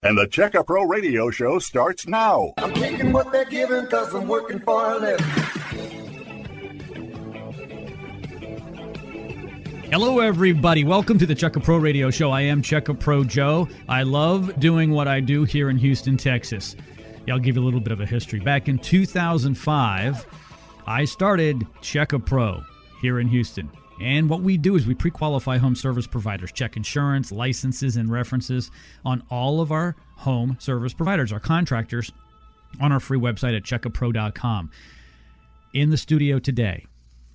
And the Checka Pro Radio Show starts now. I'm taking what they're giving because I'm working for a living. Hello, everybody. Welcome to the Checka Pro Radio Show. I am Checka Pro Joe. I love doing what I do here in Houston, Texas. Yeah, I'll give you a little bit of a history. Back in 2005, I started Checka Pro here in Houston. And what we do is we pre qualify home service providers, check insurance, licenses, and references on all of our home service providers, our contractors, on our free website at checkapro.com. In the studio today,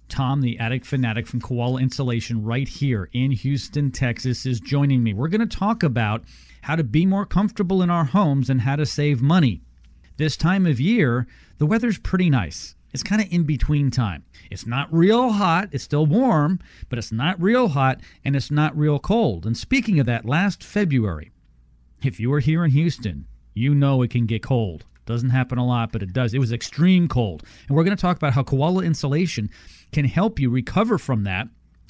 Tom, the attic fanatic from Koala Insulation, right here in Houston, Texas, is joining me. We're going to talk about how to be more comfortable in our homes and how to save money. This time of year, the weather's pretty nice. It's kind of in between time. It's not real hot, it's still warm, but it's not real hot and it's not real cold. And speaking of that, last February, if you are here in Houston, you know it can get cold. Doesn't happen a lot, but it does. It was extreme cold. And we're going to talk about how koala insulation can help you recover from that.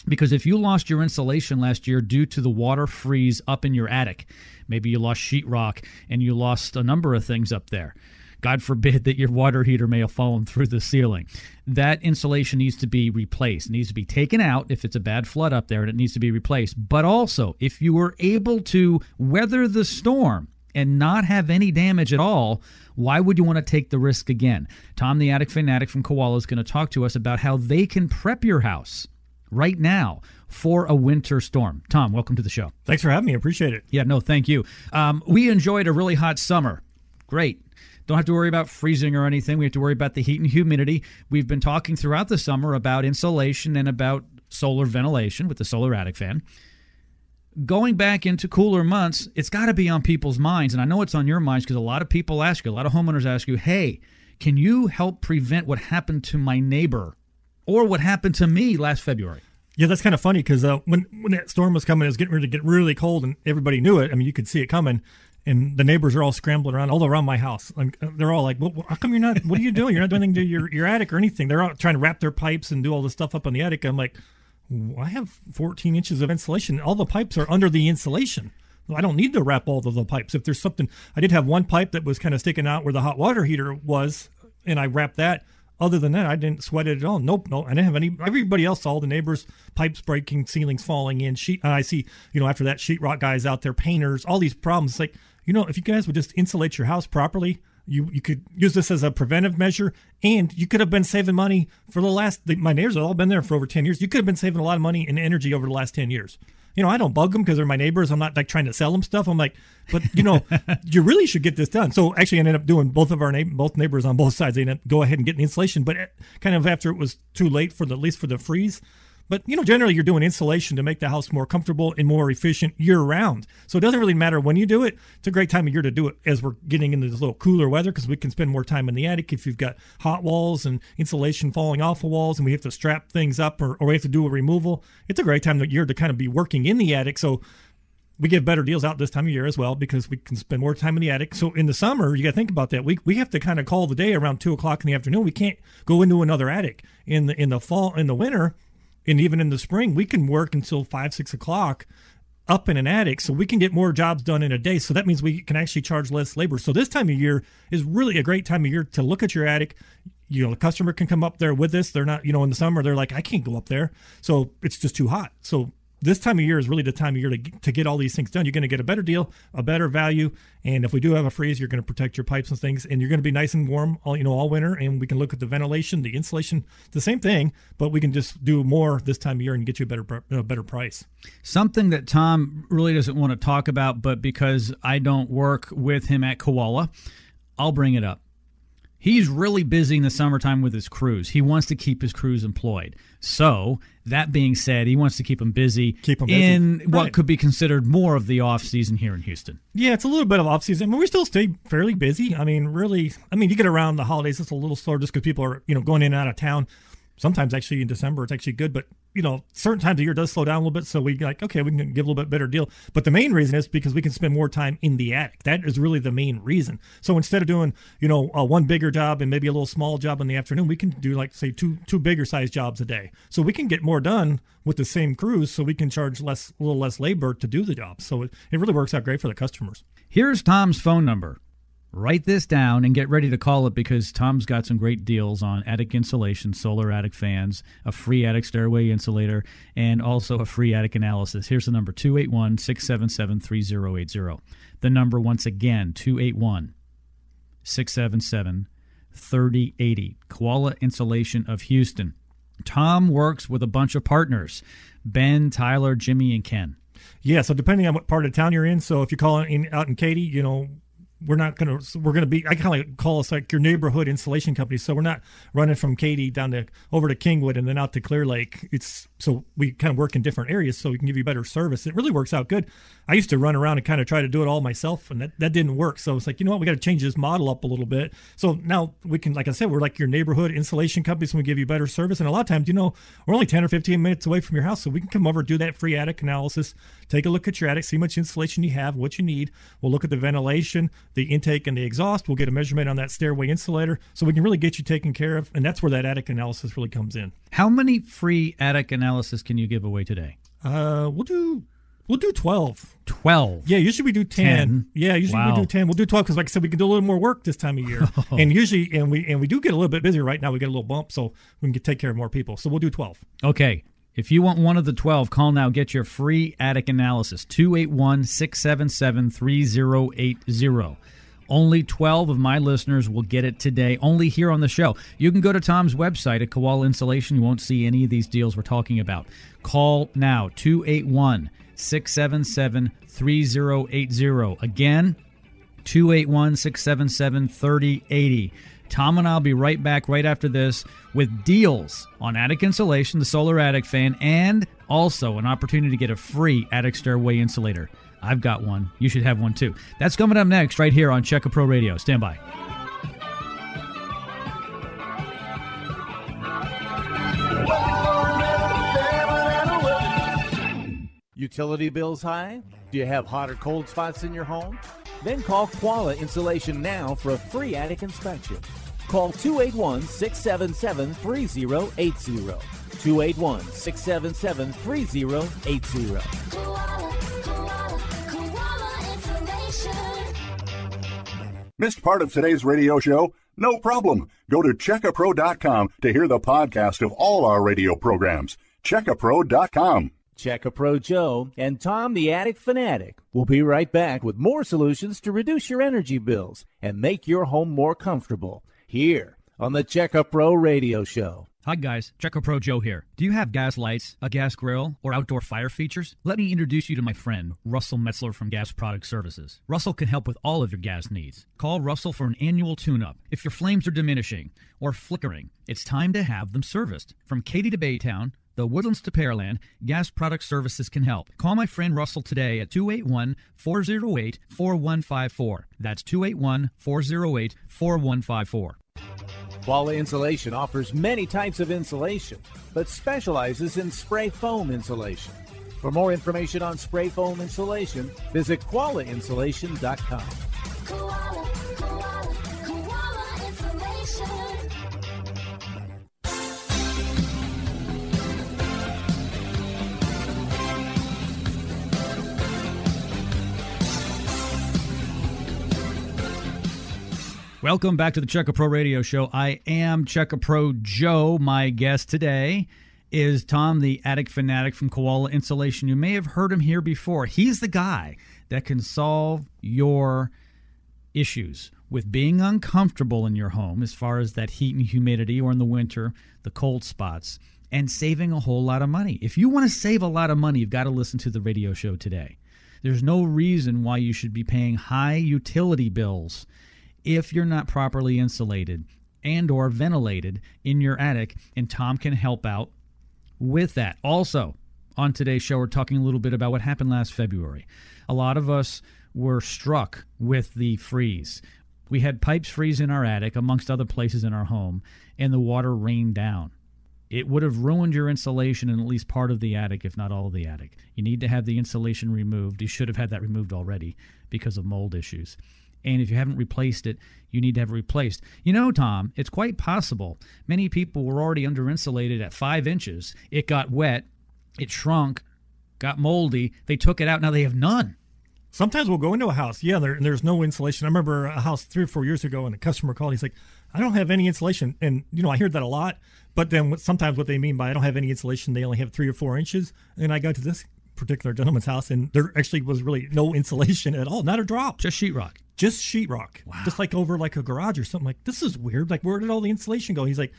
Because if you lost your insulation last year due to the water freeze up in your attic, maybe you lost sheetrock and you lost a number of things up there. God forbid that your water heater may have fallen through the ceiling. That insulation needs to be replaced. It needs to be taken out if it's a bad flood up there and it needs to be replaced. But also, if you were able to weather the storm and not have any damage at all, why would you want to take the risk again? Tom, the attic fanatic from Koala, is going to talk to us about how they can prep your house right now for a winter storm. Tom, welcome to the show. Thanks for having me. I appreciate it. Yeah, no, thank you. Um, we enjoyed a really hot summer. Great. Don't have to worry about freezing or anything. We have to worry about the heat and humidity. We've been talking throughout the summer about insulation and about solar ventilation with the solar attic fan. Going back into cooler months, it's got to be on people's minds. And I know it's on your minds because a lot of people ask you, a lot of homeowners ask you, hey, can you help prevent what happened to my neighbor or what happened to me last February? Yeah, that's kind of funny because uh, when when that storm was coming, it was getting ready to get really cold, and everybody knew it. I mean, you could see it coming and the neighbors are all scrambling around all around my house. Like, uh, they're all like, well, "How come you're not? What are you doing? You're not doing anything to your your attic or anything." They're all trying to wrap their pipes and do all this stuff up in the attic. I'm like, I have 14 inches of insulation. All the pipes are under the insulation. I don't need to wrap all of the pipes. If there's something, I did have one pipe that was kind of sticking out where the hot water heater was, and I wrapped that. Other than that, I didn't sweat it at all. Nope, no, I didn't have any. Everybody else, all the neighbors, pipes breaking, ceilings falling in. Sheet. I see, you know, after that, sheetrock guys out there, painters, all these problems. It's like you know, if you guys would just insulate your house properly, you you could use this as a preventive measure, and you could have been saving money for the last. My neighbors have all been there for over ten years. You could have been saving a lot of money and energy over the last ten years. You know, I don't bug them because they're my neighbors. I'm not like trying to sell them stuff. I'm like, but you know, you really should get this done. So actually, I ended up doing both of our neighbor, both neighbors on both sides. They ended up go ahead and get the insulation, but eh, kind of after it was too late for the at least for the freeze. But you know, generally you're doing insulation to make the house more comfortable and more efficient year round. So it doesn't really matter when you do it. It's a great time of year to do it as we're getting into this little cooler weather because we can spend more time in the attic if you've got hot walls and insulation falling off the walls and we have to strap things up or, or we have to do a removal. It's a great time of year to kind of be working in the attic. So we give better deals out this time of year as well because we can spend more time in the attic. So in the summer, you got to think about that. We we have to kind of call the day around two o'clock in the afternoon. We can't go into another attic in the in the fall in the winter and even in the spring, we can work until five, six o'clock up in an attic so we can get more jobs done in a day. So that means we can actually charge less labor. So this time of year is really a great time of year to look at your attic. You know, the customer can come up there with this. They're not, you know, in the summer, they're like, I can't go up there. So it's just too hot. So this time of year is really the time of year to, to get all these things done. You're going to get a better deal, a better value, and if we do have a freeze, you're going to protect your pipes and things, and you're going to be nice and warm all you know all winter. And we can look at the ventilation, the insulation, the same thing, but we can just do more this time of year and get you a better a better price. Something that Tom really doesn't want to talk about, but because I don't work with him at Koala, I'll bring it up. He's really busy in the summertime with his crews. He wants to keep his crews employed. So, that being said, he wants to keep them busy, keep them busy. in right. what could be considered more of the off season here in Houston. Yeah, it's a little bit of off season. I mean, we still stay fairly busy. I mean, really, I mean, you get around the holidays, it's a little slower just because people are, you know, going in and out of town. Sometimes actually in December it's actually good, but you know, certain times of year does slow down a little bit. So we like, okay, we can give a little bit better deal. But the main reason is because we can spend more time in the attic. That is really the main reason. So instead of doing, you know, uh, one bigger job and maybe a little small job in the afternoon, we can do like say two two bigger size jobs a day. So we can get more done with the same crews. So we can charge less, a little less labor to do the job. So it, it really works out great for the customers. Here's Tom's phone number write this down and get ready to call it because Tom's got some great deals on attic insulation, solar attic fans, a free attic stairway insulator, and also a free attic analysis. Here's the number 281 677 3080. The number, once again, 281 677 3080. Koala Insulation of Houston. Tom works with a bunch of partners Ben, Tyler, Jimmy, and Ken. Yeah, so depending on what part of town you're in, so if you're calling in out in Katy, you know, we're not going to we're going to be i kind of call us like your neighborhood insulation company. So we're not running from katy down to over to kingwood and then out to clear lake. It's so we kind of work in different areas so we can give you better service. It really works out good. I used to run around and kind of try to do it all myself and that, that didn't work. So it's like you know what? We got to change this model up a little bit. So now we can like i said we're like your neighborhood insulation company so we give you better service. And a lot of times you know we're only 10 or 15 minutes away from your house so we can come over do that free attic analysis take a look at your attic see how much insulation you have what you need we'll look at the ventilation the intake and the exhaust. We'll get a measurement on that stairway insulator so we can really get you taken care of. And that's where that attic analysis really comes in. How many free attic analysis can you give away today? Uh, we'll do We'll do 12. 12. Yeah, usually we do 10. 10. Yeah, usually Wow. we do 10. We'll do 12 cuz like I said we can do a little more work this time of year. and usually and we and we do get a little bit busier right now. We get a little bump so we can get, take care of more people. So we'll do 12. Okay. If you want one of the 12, call now. Get your free attic analysis. 281 677 3080. Only 12 of my listeners will get it today, only here on the show. You can go to Tom's website at Koala Insulation. You won't see any of these deals we're talking about. Call now 281 677 3080. Again, 281 677 3080. Tom and I'll be right back right after this with deals on attic insulation, the solar attic fan, and also an opportunity to get a free attic stairway insulator. I've got one. You should have one too. That's coming up next right here on Check a Pro Radio. Stand by. Utility bills high? Do you have hot or cold spots in your home? Then call Koala Insulation now for a free attic inspection. Call 281 677 3080. 281 677 3080. Koala, koala, koala insulation. Missed part of today's radio show? No problem. Go to checkapro.com to hear the podcast of all our radio programs. Checkapro.com. Check a Pro Joe and Tom the Attic Fanatic will be right back with more solutions to reduce your energy bills and make your home more comfortable here on the Check a Pro Radio Show. Hi guys, Check a Pro Joe here. Do you have gas lights, a gas grill, or outdoor fire features? Let me introduce you to my friend, Russell Metzler from Gas Product Services. Russell can help with all of your gas needs. Call Russell for an annual tune-up. If your flames are diminishing or flickering, it's time to have them serviced. From Katy to Baytown, the Woodlands to Pearland, Gas Product Services can help. Call my friend Russell today at 281 408 4154. That's 281 408 4154. Koala Insulation offers many types of insulation, but specializes in spray foam insulation. For more information on spray foam insulation, visit koalainsulation.com. Welcome back to the Check a Pro Radio Show. I am Check a Pro Joe. My guest today is Tom, the attic fanatic from Koala Insulation. You may have heard him here before. He's the guy that can solve your issues with being uncomfortable in your home as far as that heat and humidity or in the winter, the cold spots, and saving a whole lot of money. If you want to save a lot of money, you've got to listen to the radio show today. There's no reason why you should be paying high utility bills if you're not properly insulated and or ventilated in your attic and Tom can help out with that. Also, on today's show we're talking a little bit about what happened last February. A lot of us were struck with the freeze. We had pipes freeze in our attic amongst other places in our home and the water rained down. it would have ruined your insulation in at least part of the attic, if not all of the attic. You need to have the insulation removed. You should have had that removed already because of mold issues. And if you haven't replaced it, you need to have it replaced. You know, Tom, it's quite possible. Many people were already under insulated at five inches. It got wet, it shrunk, got moldy. They took it out. Now they have none. Sometimes we'll go into a house, yeah, there, there's no insulation. I remember a house three or four years ago, and a customer called. He's like, "I don't have any insulation," and you know, I hear that a lot. But then sometimes what they mean by "I don't have any insulation," they only have three or four inches. And I got to this particular gentleman's house, and there actually was really no insulation at all, not a drop, Just sheetrock. Just sheetrock, just like over like a garage or something. Like this is weird. Like where did all the insulation go? He's like,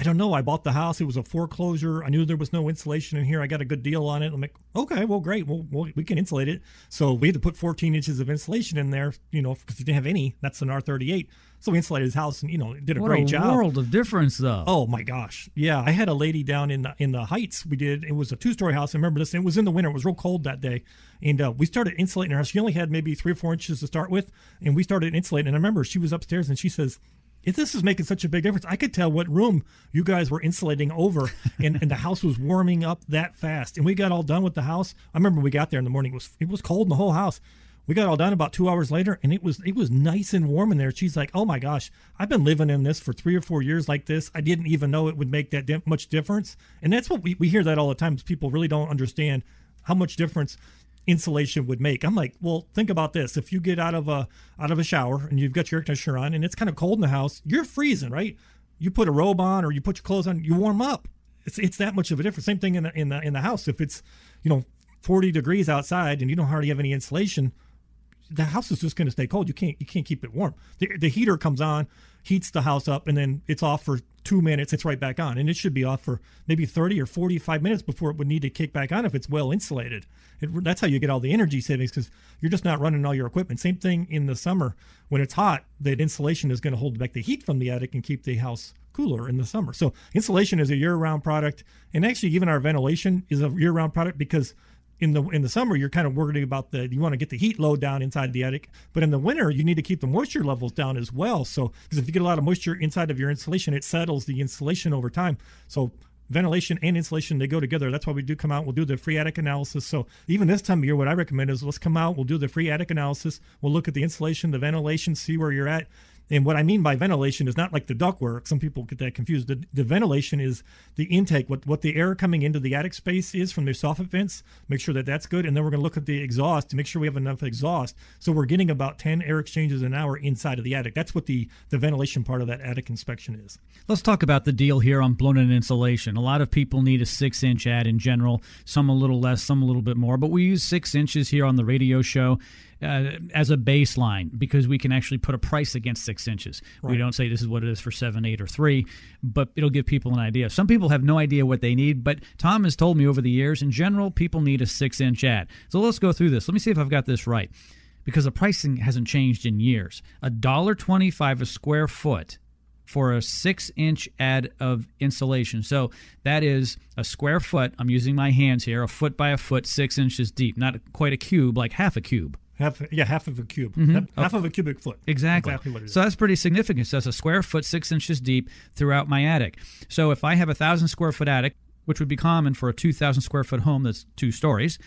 I don't know. I bought the house. It was a foreclosure. I knew there was no insulation in here. I got a good deal on it. I'm like, okay, well, great. Well, well we can insulate it. So we had to put 14 inches of insulation in there, you know, because we didn't have any. That's an R38. So we insulated his house, and you know, did a What great a job. world of difference, though. Oh my gosh. Yeah, I had a lady down in the in the Heights. We did. It was a two story house. I remember this. It was in the winter. It was real cold that day, and uh, we started insulating her house. She only had maybe three or four inches to start with, and we started insulating. And I remember she was upstairs, and she says. If this is making such a big difference, I could tell what room you guys were insulating over, and, and the house was warming up that fast. And we got all done with the house. I remember we got there in the morning; it was it was cold in the whole house. We got all done about two hours later, and it was it was nice and warm in there. She's like, "Oh my gosh, I've been living in this for three or four years like this. I didn't even know it would make that much difference." And that's what we, we hear that all the time. People really don't understand how much difference insulation would make. I'm like, well, think about this: if you get out of a out of a shower and you've got your air conditioner on, and it's kind of cold in the house, you're freezing, right? You put a robe on or you put your clothes on, you warm up. It's it's that much of a difference. Same thing in the in the in the house. If it's you know 40 degrees outside and you don't hardly have any insulation, the house is just going to stay cold. You can't you can't keep it warm. The, the heater comes on, heats the house up, and then it's off for two minutes. It's right back on, and it should be off for maybe thirty or forty-five minutes before it would need to kick back on if it's well insulated. It, that's how you get all the energy savings because you're just not running all your equipment. Same thing in the summer when it's hot. That insulation is going to hold back the heat from the attic and keep the house cooler in the summer. So insulation is a year-round product, and actually even our ventilation is a year-round product because in the in the summer you're kind of worried about the you want to get the heat load down inside the attic but in the winter you need to keep the moisture levels down as well. So because if you get a lot of moisture inside of your insulation it settles the insulation over time. So ventilation and insulation they go together. That's why we do come out we'll do the free attic analysis. So even this time of year what i recommend is let's come out we'll do the free attic analysis. We'll look at the insulation the ventilation see where you're at and what I mean by ventilation is not like the ductwork. Some people get that confused. The, the ventilation is the intake, what, what the air coming into the attic space is from the soffit vents. Make sure that that's good. And then we're going to look at the exhaust to make sure we have enough exhaust. So we're getting about 10 air exchanges an hour inside of the attic. That's what the, the ventilation part of that attic inspection is. Let's talk about the deal here on blown in insulation. A lot of people need a six inch ad in general, some a little less, some a little bit more, but we use six inches here on the radio show. Uh, as a baseline, because we can actually put a price against six inches. We don't say this is what it is for seven, eight, or three, but it'll give people an idea. Some people have no idea what they need, but Tom has told me over the years, in general, people need a six inch ad. So let's go through this. Let me see if I've got this right, because the pricing hasn't changed in years. A dollar twenty-five a square foot for a six inch ad of insulation. So that is a square foot. I'm using my hands here, a foot by a foot, six inches deep. Not quite a cube, like half a cube. Half, yeah, half of a cube. Half, half of a cubic foot. Mm-hmm. Exactly. Exactly what it is. So that's pretty significant. So that's a square foot, six inches deep throughout my attic. So if I have a thousand square foot attic, which would be common for a two thousand square foot home that's two stories,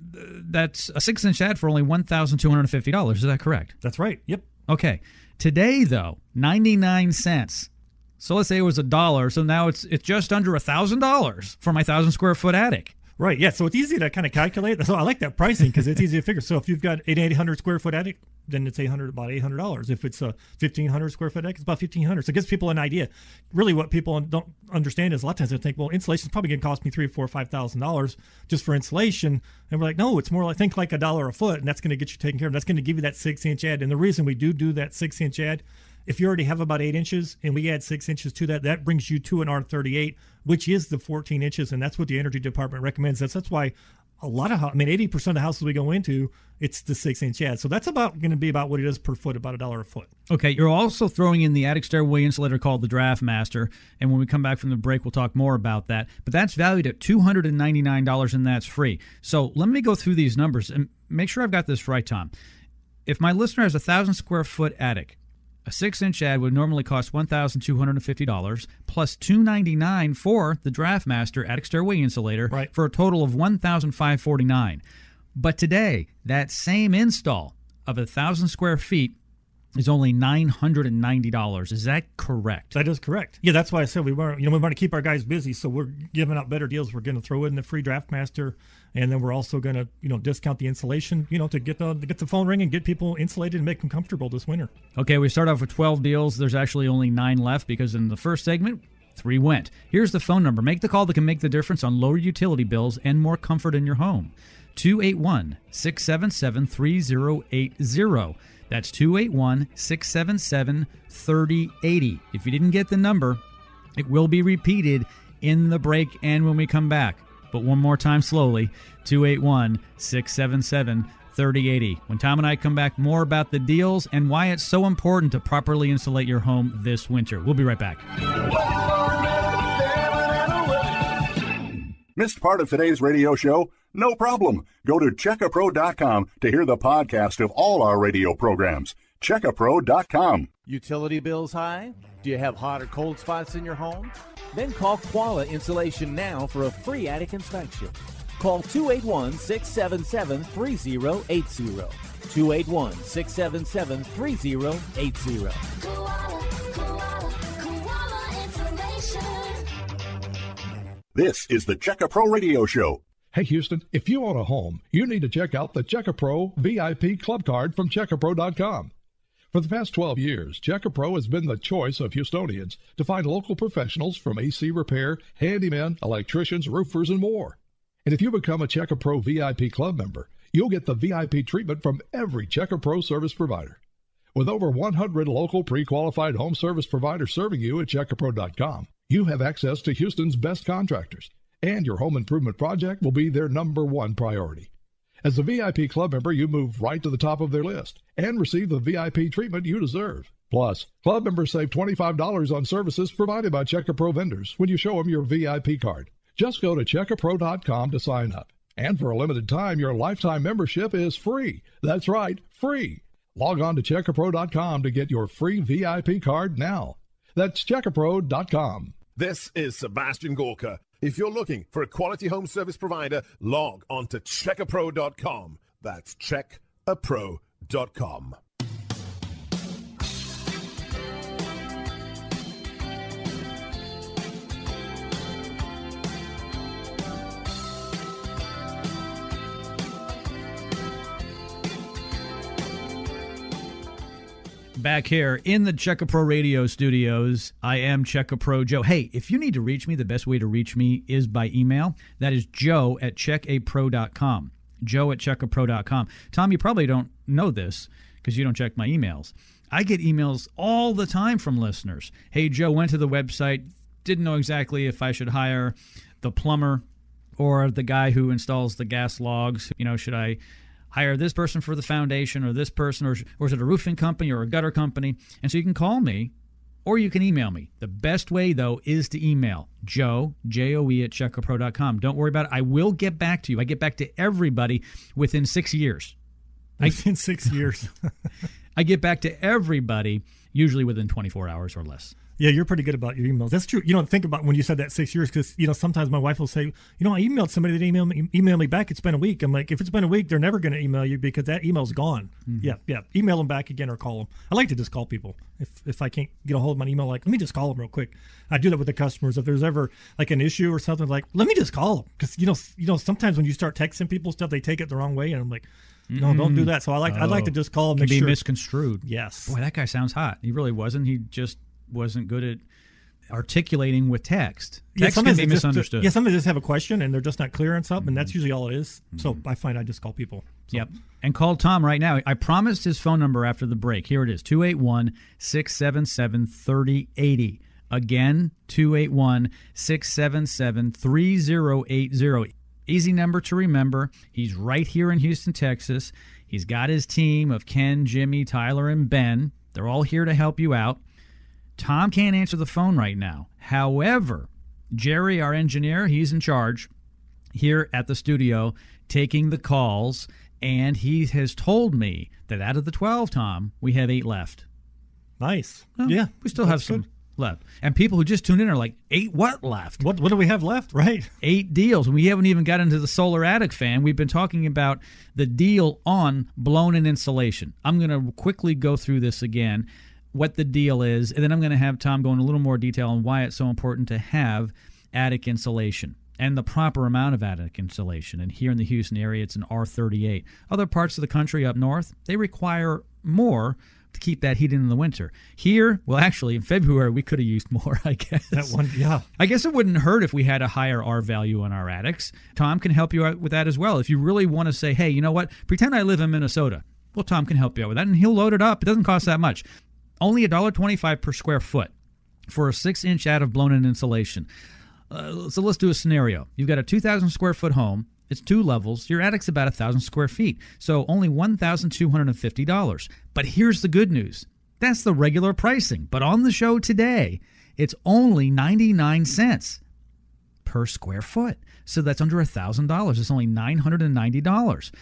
that's a six inch ad for only one thousand two hundred and fifty dollars. Is that correct? That's right. Yep. Okay. Today though, ninety nine cents. So let's say it was a dollar. So now it's it's just under a thousand dollars for my thousand square foot attic. Right. Yeah. So it's easy to kind of calculate. So I like that pricing because it's easy to figure. So if you've got an 800 square foot attic, then it's 800 about $800. If it's a 1500 square foot attic, it's about 1500. So it gives people an idea. Really, what people don't understand is a lot of times they think, well, insulation is probably going to cost me three, four, five thousand dollars just for insulation. And we're like, no, it's more like think like a dollar a foot, and that's going to get you taken care of. That's going to give you that six inch ad. And the reason we do do that six inch ad if you already have about eight inches and we add six inches to that, that brings you to an R38, which is the 14 inches, and that's what the energy department recommends. That's that's why a lot of, I mean, 80% of the houses we go into, it's the six inch ad. So that's about going to be about what it is per foot, about a dollar a foot. Okay, you're also throwing in the attic stairway insulator called the Draft Master, and when we come back from the break, we'll talk more about that. But that's valued at two hundred and ninety nine dollars, and that's free. So let me go through these numbers and make sure I've got this right, Tom. If my listener has a thousand square foot attic, A six inch ad would normally cost $1,250 plus $299 for the Draftmaster attic stairway insulator Right. for a total of $1,549. But today, that same install of a thousand square feet is only $990. Is that correct? That is correct. Yeah, that's why I said we want you know we want to keep our guys busy, so we're giving out better deals. We're going to throw in the free draft master, and then we're also going to you know discount the insulation, you know, to get the to get the phone ring and get people insulated and make them comfortable this winter. Okay, we start off with 12 deals. There's actually only nine left because in the first segment, three went. Here's the phone number. Make the call that can make the difference on lower utility bills and more comfort in your home. 281 677 3080. That's 281 677 3080. If you didn't get the number, it will be repeated in the break and when we come back. But one more time slowly 281 677 3080. When Tom and I come back, more about the deals and why it's so important to properly insulate your home this winter. We'll be right back. Missed part of today's radio show? No problem. Go to checkapro.com to hear the podcast of all our radio programs. Checkapro.com. Utility bills high? Do you have hot or cold spots in your home? Then call Koala Insulation now for a free attic inspection. Call 281 677 3080. 281 677 3080. Koala, koala, koala insulation. This is the Checka Pro Radio Show. Hey Houston, if you own a home, you need to check out the Check A Pro VIP Club Card from CheckAPro.com. For the past 12 years, Check A Pro has been the choice of Houstonians to find local professionals from AC repair, handymen, electricians, roofers, and more. And if you become a Check A Pro VIP Club member, you'll get the VIP treatment from every Check A Pro service provider. With over 100 local pre-qualified home service providers serving you at CheckAPro.com, you have access to Houston's best contractors, and your home improvement project will be their number one priority. As a VIP club member, you move right to the top of their list and receive the VIP treatment you deserve. Plus, club members save $25 on services provided by Check A Pro vendors when you show them your VIP card. Just go to checkapro.com to sign up. And for a limited time, your lifetime membership is free. That's right, free. Log on to checkapro.com to get your free VIP card now. That's checkapro.com. This is Sebastian Gorka. If you're looking for a quality home service provider, log on to checkapro.com. That's checkapro.com. Back here in the Checka Pro Radio studios, I am Checka Pro Joe. Hey, if you need to reach me, the best way to reach me is by email. That is joe at checkapro.com. Joe at checkapro.com. Tom, you probably don't know this because you don't check my emails. I get emails all the time from listeners. Hey, Joe, went to the website, didn't know exactly if I should hire the plumber or the guy who installs the gas logs. You know, should I hire this person for the foundation or this person, or, or is it a roofing company or a gutter company? And so you can call me or you can email me. The best way, though, is to email joe, J O E, at checkapro.com. Don't worry about it. I will get back to you. I get back to everybody within six years. Within six years. I get back to everybody usually within 24 hours or less. Yeah, you're pretty good about your emails. That's true. You know, think about when you said that six years, because you know sometimes my wife will say, you know, I emailed somebody that emailed me, email me back. It's been a week. I'm like, if it's been a week, they're never going to email you because that email's gone. Mm-hmm. Yeah, yeah. Email them back again or call them. I like to just call people if if I can't get a hold of my email. Like, let me just call them real quick. I do that with the customers. If there's ever like an issue or something, like, let me just call them because you know, you know, sometimes when you start texting people stuff, they take it the wrong way, and I'm like, no, don't do mm-hmm. that. So I like I like to oh. just call them. Can be sure. misconstrued. yes. Boy, that guy sounds hot. He really wasn't. He just wasn't good at articulating with text. Text can sometimes be they just- misunderstood. yeah, sometimes they just have a question and they're just not clear on something, and that's mm-hmm. usually all it is. So mm-hmm. I find I just call people. So, Yep. And call Tom right now. I promised his phone number after the break. Here it is 281 677 3080. Again, 281 677 3080. Easy number to remember. He's right here in Houston, Texas. He's got his team of Ken, Jimmy, Tyler, and Ben. They're all here to help you out. Tom can't answer the phone right now. However, Jerry, our engineer, he's in charge here at the studio taking the calls, and he has told me that out of the 12, Tom, we have eight left. Nice. Well, yeah, we still have some good. left. And people who just tuned in are like, eight what left? What what do we have left? Right. Eight deals. And we haven't even got into the solar attic fan. We've been talking about the deal on blown in insulation. I'm going to quickly go through this again, what the deal is, and then I'm going to have Tom go in a little more detail on why it's so important to have attic insulation and the proper amount of attic insulation. And here in the Houston area, it's an R38. Other parts of the country up north, they require more to keep that heat in in the winter. Here, well, actually, in February, we could have used more, I guess. That one. Yeah. I guess it wouldn't hurt if we had a higher R value on our attics. Tom can help you out with that as well. If you really want to say, hey, you know what? Pretend I live in Minnesota. Well, Tom can help you out with that, and he'll load it up. It doesn't cost that much. Only $1.25 per square foot for a six inch ad of blown in insulation. Uh, so let's do a scenario. You've got a 2,000 square foot home. It's two levels. Your attic's about 1,000 square feet. So only $1,250. But here's the good news that's the regular pricing. But on the show today, it's only 99 cents per square foot. So that's under $1,000. It's only $990.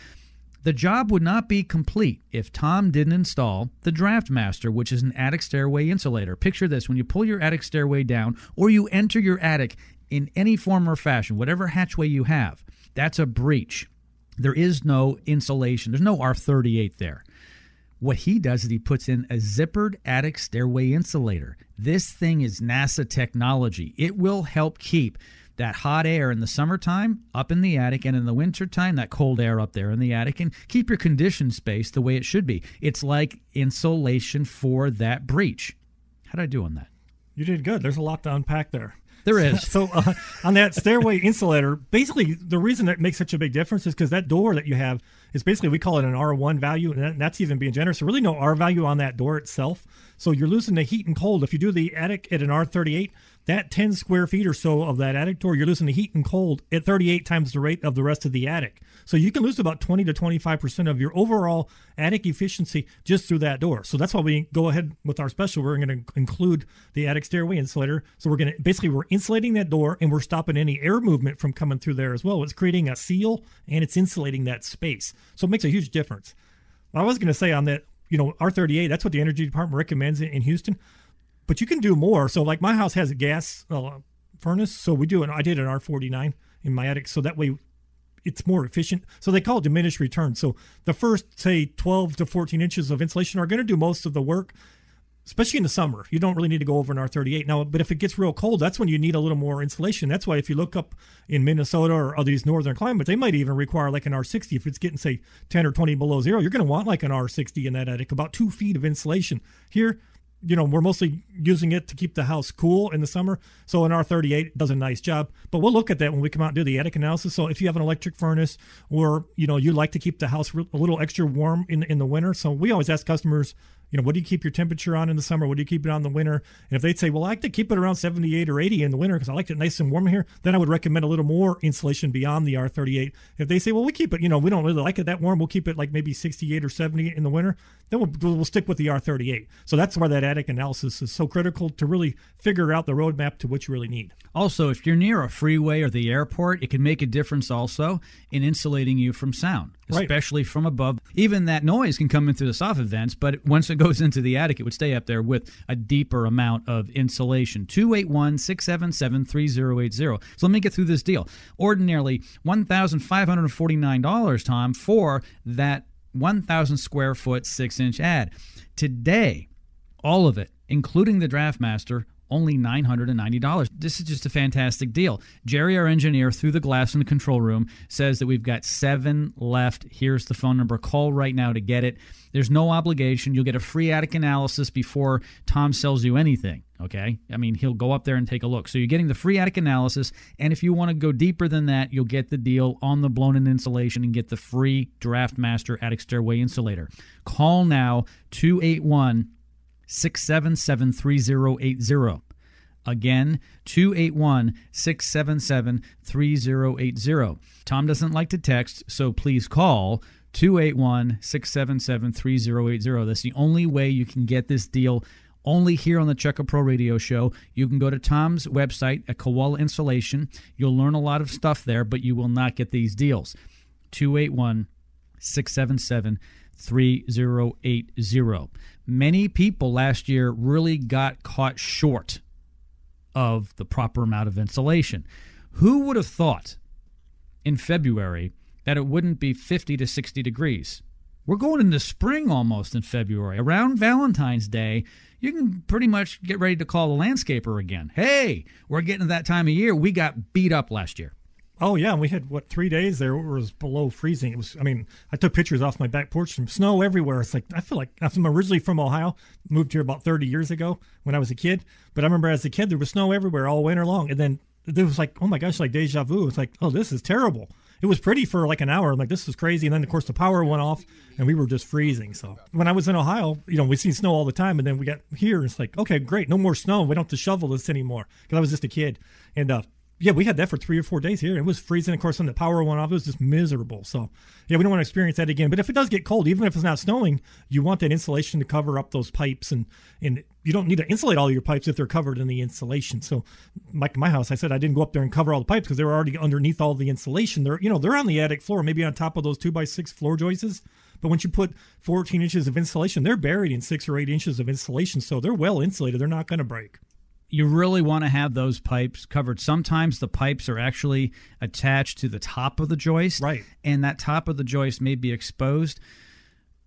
The job would not be complete if Tom didn't install the DraftMaster, which is an attic stairway insulator. Picture this when you pull your attic stairway down or you enter your attic in any form or fashion, whatever hatchway you have, that's a breach. There is no insulation, there's no R38 there. What he does is he puts in a zippered attic stairway insulator. This thing is NASA technology. It will help keep that hot air in the summertime up in the attic and in the wintertime that cold air up there in the attic and keep your conditioned space the way it should be. It's like insulation for that breach. How did I do on that? You did good. There's a lot to unpack there. There is. So uh, on that stairway insulator, basically the reason that makes such a big difference is because that door that you have is basically we call it an R1 value, and that's even being generous. So really no R value on that door itself. So you're losing the heat and cold. If you do the attic at an R38, that 10 square feet or so of that attic door, you're losing the heat and cold at 38 times the rate of the rest of the attic. So you can lose about 20 to 25% of your overall attic efficiency just through that door. So that's why we go ahead with our special. We're going to include the attic stairway insulator. So we're going to basically we're insulating that door and we're stopping any air movement from coming through there as well. It's creating a seal and it's insulating that space. So it makes a huge difference. I was going to say on that, you know, R38, that's what the energy department recommends in, in Houston but you can do more. So like my house has a gas uh, furnace, so we do an I did an R49 in my attic, so that way it's more efficient. So they call it diminished return. So the first say 12 to 14 inches of insulation are going to do most of the work. Especially in the summer, you don't really need to go over an R38 now. But if it gets real cold, that's when you need a little more insulation. That's why if you look up in Minnesota or other these northern climates, they might even require like an R60. If it's getting say 10 or 20 below zero, you're going to want like an R60 in that attic, about two feet of insulation. Here, you know, we're mostly using it to keep the house cool in the summer. So an R38 does a nice job. But we'll look at that when we come out and do the attic analysis. So if you have an electric furnace or, you know, you like to keep the house a little extra warm in, in the winter. So we always ask customers, you know, what do you keep your temperature on in the summer? What do you keep it on in the winter? And if they'd say, well, I like to keep it around 78 or 80 in the winter because I like it nice and warm here, then I would recommend a little more insulation beyond the R38. If they say, well, we keep it, you know, we don't really like it that warm, we'll keep it like maybe 68 or 70 in the winter, then we'll, we'll stick with the R38. So that's why that attic analysis is so critical to really figure out the roadmap to what you really need. Also, if you're near a freeway or the airport, it can make a difference also in insulating you from sound, Especially from above. Even that noise can come in through the soffit vents, but once it goes into the attic, it would stay up there with a deeper amount of insulation. 281 677 3080. So let me get through this deal. Ordinarily, $1,549, Tom, for that 1,000 square foot, six inch ad. Today, all of it, including the DraftMaster, only $990. This is just a fantastic deal. Jerry, our engineer, through the glass in the control room, says that we've got seven left. Here's the phone number. Call right now to get it. There's no obligation. You'll get a free attic analysis before Tom sells you anything. Okay? I mean, he'll go up there and take a look. So you're getting the free attic analysis. And if you want to go deeper than that, you'll get the deal on the blown in insulation and get the free DraftMaster attic stairway insulator. Call now 281 677 3080. Again, 281 677 3080. Tom doesn't like to text, so please call 281 677 3080. That's the only way you can get this deal. Only here on the Check A Pro Radio Show. You can go to Tom's website at Koala Insulation. You'll learn a lot of stuff there, but you will not get these deals. 281 677 3080. Many people last year really got caught short of the proper amount of insulation. Who would have thought in February that it wouldn't be 50 to 60 degrees? We're going into spring almost in February. Around Valentine's Day, you can pretty much get ready to call the landscaper again. Hey, we're getting to that time of year. We got beat up last year. Oh yeah, we had what three days there it was below freezing. It was. I mean, I took pictures off my back porch from snow everywhere. It's like I feel like I'm originally from Ohio, moved here about 30 years ago when I was a kid. But I remember as a kid there was snow everywhere all winter long, and then it was like, oh my gosh, like deja vu. It's like, oh, this is terrible. It was pretty for like an hour. I'm like, this is crazy. And then of course the power went off, and we were just freezing. So when I was in Ohio, you know, we seen snow all the time, and then we got here. And It's like, okay, great, no more snow. We don't have to shovel this anymore because I was just a kid, and uh, yeah, we had that for three or four days here. It was freezing. Of course, when the power went off, it was just miserable. So, yeah, we don't want to experience that again. But if it does get cold, even if it's not snowing, you want that insulation to cover up those pipes, and and you don't need to insulate all your pipes if they're covered in the insulation. So, like my house, I said I didn't go up there and cover all the pipes because they were already underneath all the insulation. They're you know they're on the attic floor, maybe on top of those two by six floor joists. But once you put 14 inches of insulation, they're buried in six or eight inches of insulation, so they're well insulated. They're not going to break you really want to have those pipes covered. Sometimes the pipes are actually attached to the top of the joist. Right. And that top of the joist may be exposed.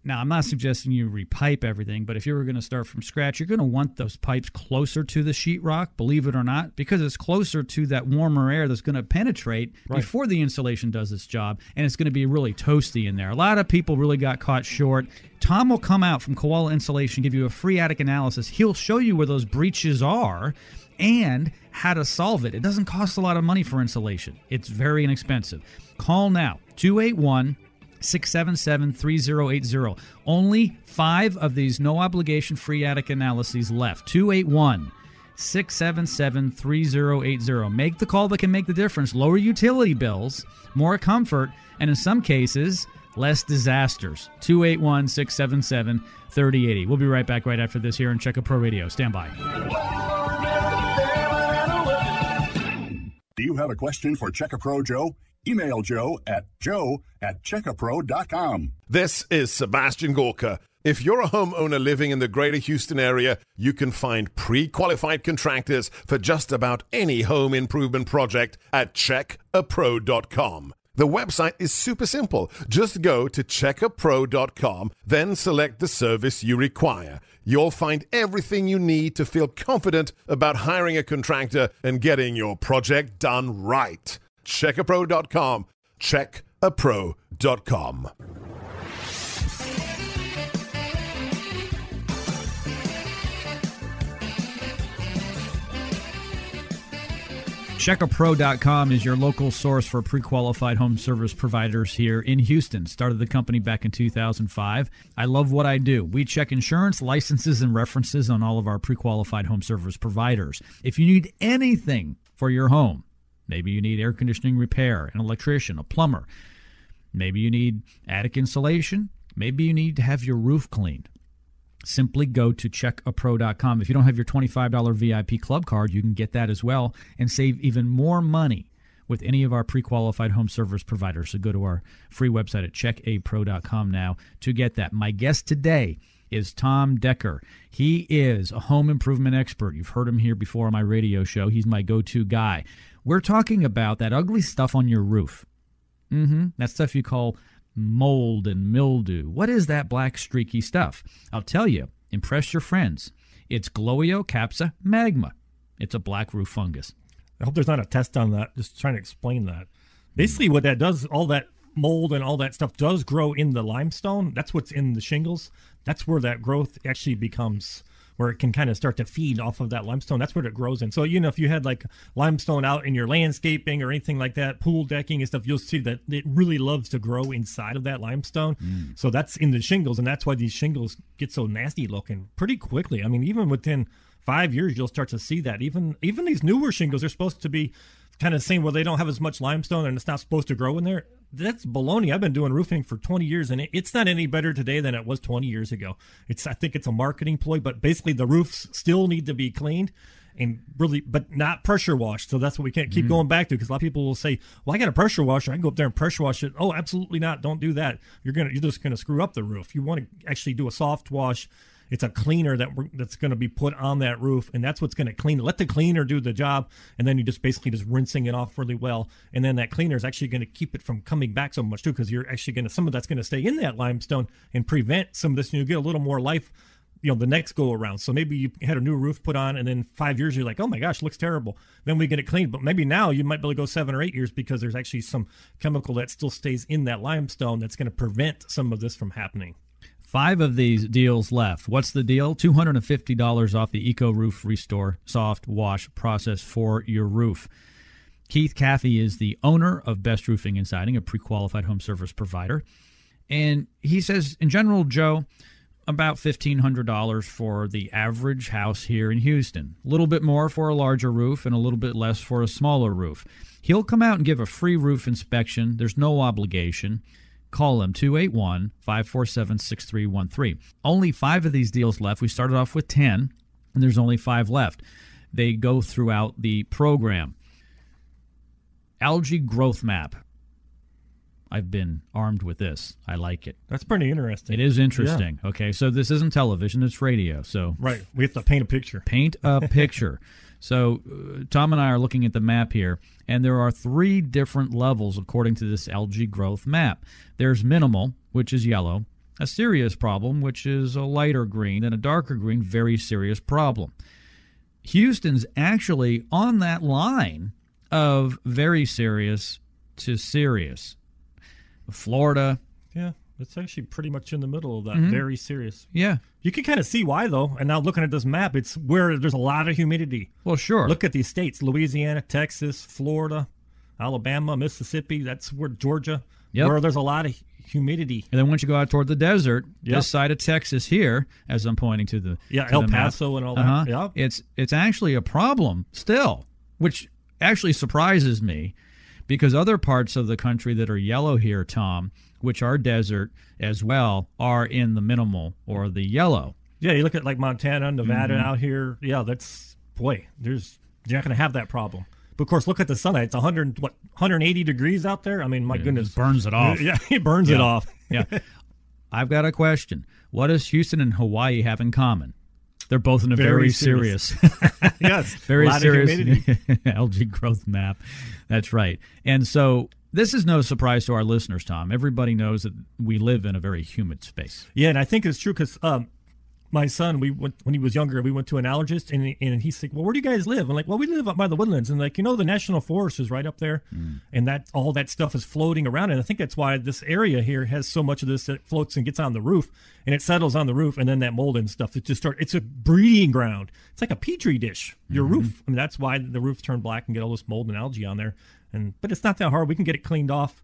Now, I'm not suggesting you repipe everything, but if you were going to start from scratch, you're going to want those pipes closer to the sheetrock, believe it or not, because it's closer to that warmer air that's going to penetrate Right. before the insulation does its job, and it's going to be really toasty in there. A lot of people really got caught short. Tom will come out from Koala Insulation, give you a free attic analysis. He'll show you where those breaches are and how to solve it. It doesn't cost a lot of money for insulation, it's very inexpensive. Call now 281 677 3080. Only five of these no obligation free attic analyses left. 281 677 3080. Make the call that can make the difference. Lower utility bills, more comfort, and in some cases, less disasters. 281 677 3080. We'll be right back right after this here on Check A Pro Radio. Stand by. Do you have a question for Check Pro Joe? Email Joe at joe at checkapro.com. This is Sebastian Gorka. If you're a homeowner living in the greater Houston area, you can find pre qualified contractors for just about any home improvement project at checkapro.com. The website is super simple. Just go to checkapro.com, then select the service you require. You'll find everything you need to feel confident about hiring a contractor and getting your project done right. Checkapro.com. Checkapro.com. CheckAPro.com is your local source for pre qualified home service providers here in Houston. Started the company back in 2005. I love what I do. We check insurance, licenses, and references on all of our pre qualified home service providers. If you need anything for your home, maybe you need air conditioning repair, an electrician, a plumber, maybe you need attic insulation, maybe you need to have your roof cleaned simply go to checkapro.com. If you don't have your $25 VIP club card, you can get that as well and save even more money with any of our pre-qualified home service providers. So go to our free website at checkapro.com now to get that. My guest today is Tom Decker. He is a home improvement expert. You've heard him here before on my radio show. He's my go-to guy. We're talking about that ugly stuff on your roof. Mm-hmm. That stuff you call mold and mildew. What is that black streaky stuff? I'll tell you. Impress your friends. It's Gloeocapsa magma. It's a black roof fungus. I hope there's not a test on that. Just trying to explain that. Basically, what that does, all that mold and all that stuff does grow in the limestone. That's what's in the shingles. That's where that growth actually becomes, where it can kind of start to feed off of that limestone. That's where it grows in. So, you know, if you had like limestone out in your landscaping or anything like that, pool decking and stuff, you'll see that it really loves to grow inside of that limestone. Mm. So that's in the shingles. And that's why these shingles get so nasty looking pretty quickly. I mean, even within five years you'll start to see that even even these newer shingles are supposed to be kind of saying well they don't have as much limestone and it's not supposed to grow in there that's baloney i've been doing roofing for 20 years and it's not any better today than it was 20 years ago it's i think it's a marketing ploy but basically the roofs still need to be cleaned and really, but not pressure washed. So that's what we can't keep mm-hmm. going back to because a lot of people will say, "Well, I got a pressure washer. I can go up there and pressure wash it." Oh, absolutely not! Don't do that. You're gonna you're just gonna screw up the roof. You want to actually do a soft wash. It's a cleaner that that's going to be put on that roof, and that's what's going to clean. Let the cleaner do the job, and then you just basically just rinsing it off really well, and then that cleaner is actually going to keep it from coming back so much too, because you're actually going to some of that's going to stay in that limestone and prevent some of this. And you get a little more life, you know, the next go around. So maybe you had a new roof put on, and then five years you're like, oh my gosh, looks terrible. Then we get it cleaned, but maybe now you might be able to go seven or eight years because there's actually some chemical that still stays in that limestone that's going to prevent some of this from happening. Five of these deals left. What's the deal? $250 off the Eco Roof Restore soft wash process for your roof. Keith Caffey is the owner of Best Roofing and Siding, a pre qualified home service provider. And he says, in general, Joe, about $1,500 for the average house here in Houston. A little bit more for a larger roof and a little bit less for a smaller roof. He'll come out and give a free roof inspection. There's no obligation. Call him 281 547 6313. Only five of these deals left. We started off with 10, and there's only five left. They go throughout the program. Algae growth map. I've been armed with this. I like it. That's pretty interesting. It is interesting. Okay, so this isn't television, it's radio. So Right. We have to paint a picture. paint a picture. So uh, Tom and I are looking at the map here, and there are three different levels according to this algae growth map. There's minimal, which is yellow, a serious problem, which is a lighter green, and a darker green, very serious problem. Houston's actually on that line of very serious to serious. Florida. It's actually pretty much in the middle of that. Mm-hmm. Very serious. yeah. You can kind of see why, though. And now looking at this map, it's where there's a lot of humidity. Well, sure. Look at these states Louisiana, Texas, Florida, Alabama, Mississippi. That's where Georgia, Yep. where there's a lot of humidity. And then once you go out toward the desert, Yep. this side of Texas here, as I'm pointing to the Yeah, to El the map, Paso and all that. uh-huh, Yep. it's it's actually a problem still, which actually surprises me, because other parts of the country that are yellow here, Tom, which are desert as well, are in the minimal or the yellow. Yeah, you look at like Montana, Nevada Mm-hmm. out here. Yeah, that's, boy, there's, you're not going to have that problem. But of course, look at the sun. It's 100, what, 180 degrees out there? I mean, my It goodness. burns it off. Yeah, it burns it off. yeah. I've got a question. What does Houston and Hawaii have in common? They're both in a very, Very serious, serious. yes. very serious algae growth map. That's right. And so this is no surprise to our listeners, Tom. Everybody knows that we live in a very humid space. Yeah, and I think it's true because um, my son, we went when he was younger, we went to an allergist, and he- and he's like, "Well, where do you guys live?" I'm like, "Well, we live up by the woodlands," and like, you know, the national forest is right up there, and that all that stuff is floating around, and I think that's why this area here has so much of this that floats and gets on the roof, and it settles on the roof, and then that mold and stuff. It just start. It's a breeding ground. It's like a petri dish. Your roof. I mean, that's why the roofs turn black and get all this mold and algae on there. And but it's not that hard. We can get it cleaned off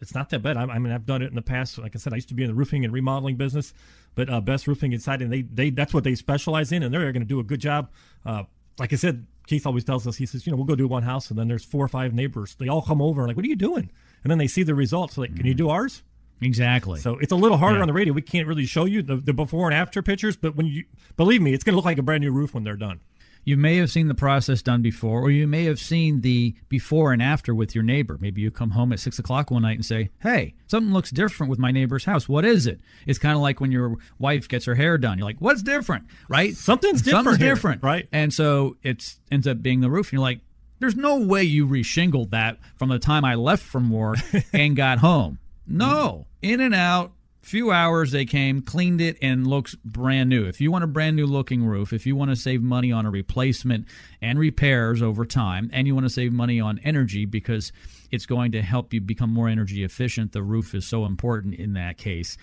it's not that bad. I, I mean, I've done it in the past. Like I said, I used to be in the roofing and remodeling business, but uh, Best Roofing and Siding, and they they that's what they specialize in, and they're going to do a good job. Uh, like I said, Keith always tells us, he says, you know, we'll go do one house, and then there's four or five neighbors. They all come over and like, what are you doing? And then they see the results. Like, can you do ours? Exactly. So it's a little harder Yeah. on the radio. We can't really show you the, the before and after pictures, but when you believe me, it's going to look like a brand new roof when they're done. You may have seen the process done before, or you may have seen the before and after with your neighbor. Maybe you come home at six o'clock one night and say, Hey, something looks different with my neighbor's house. What is it? It's kind of like when your wife gets her hair done. You're like, What's different? Right? Something's different Something's here, different. right? And so it ends up being the roof. And you're like, There's no way you reshingled that from the time I left from work and got home. No. Mm-hmm. In and out, few hours they came cleaned it and looks brand new if you want a brand new looking roof if you want to save money on a replacement and repairs over time and you want to save money on energy because it's going to help you become more energy efficient the roof is so important in that case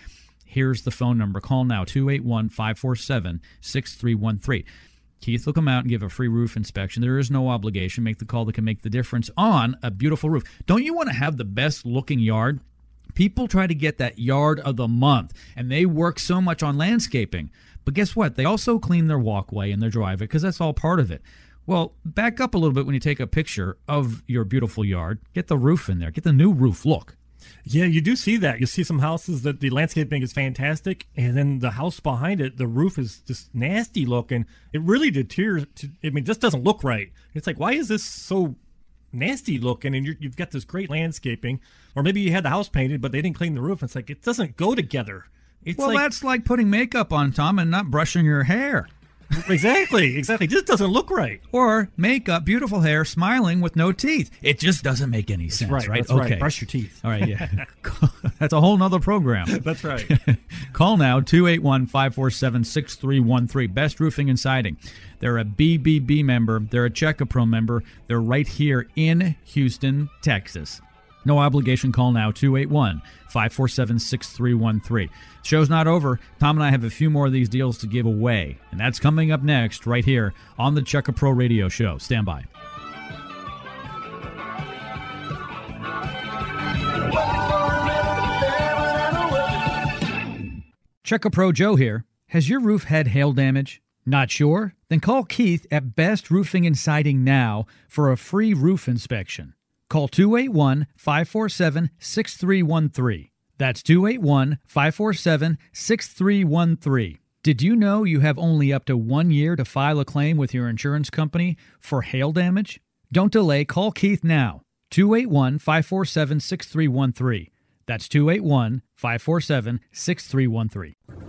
here's the phone number call now 281-547-6313 Keith will come out and give a free roof inspection. There is no obligation. Make the call that can make the difference on a beautiful roof. Don't you want to have the best looking yard? People try to get that yard of the month, and they work so much on landscaping. But guess what? They also clean their walkway and their driveway because that's all part of it. Well, back up a little bit when you take a picture of your beautiful yard. Get the roof in there. Get the new roof look. Yeah, you do see that. You see some houses that the landscaping is fantastic, and then the house behind it, the roof is just nasty looking. It really deteriorates. I mean, just doesn't look right. It's like, why is this so nasty looking? And you're, you've got this great landscaping, or maybe you had the house painted, but they didn't clean the roof. It's like it doesn't go together. It's well, like, that's like putting makeup on, Tom, and not brushing your hair. Exactly, exactly. Just doesn't look right. Or makeup, beautiful hair, smiling with no teeth. It just doesn't make any sense, right, right? okay. right. Brush your teeth. All right, yeah. That's a whole nother program. That's right. Call now 281 547 6313. Best Roofing and Siding. They're a BBB member, they're a Check a Pro member. They're right here in Houston, Texas. No obligation call now 281 547 6313. Show's not over. Tom and I have a few more of these deals to give away, and that's coming up next right here on the Check a Pro Radio Show. Stand by. Check a Pro Joe here. Has your roof had hail damage? Not sure? Then call Keith at Best Roofing and Siding now for a free roof inspection. Call 281 547 6313. That's 281 547 6313. Did you know you have only up to one year to file a claim with your insurance company for hail damage? Don't delay. Call Keith now. 281 547 6313. That's 281 547 6313.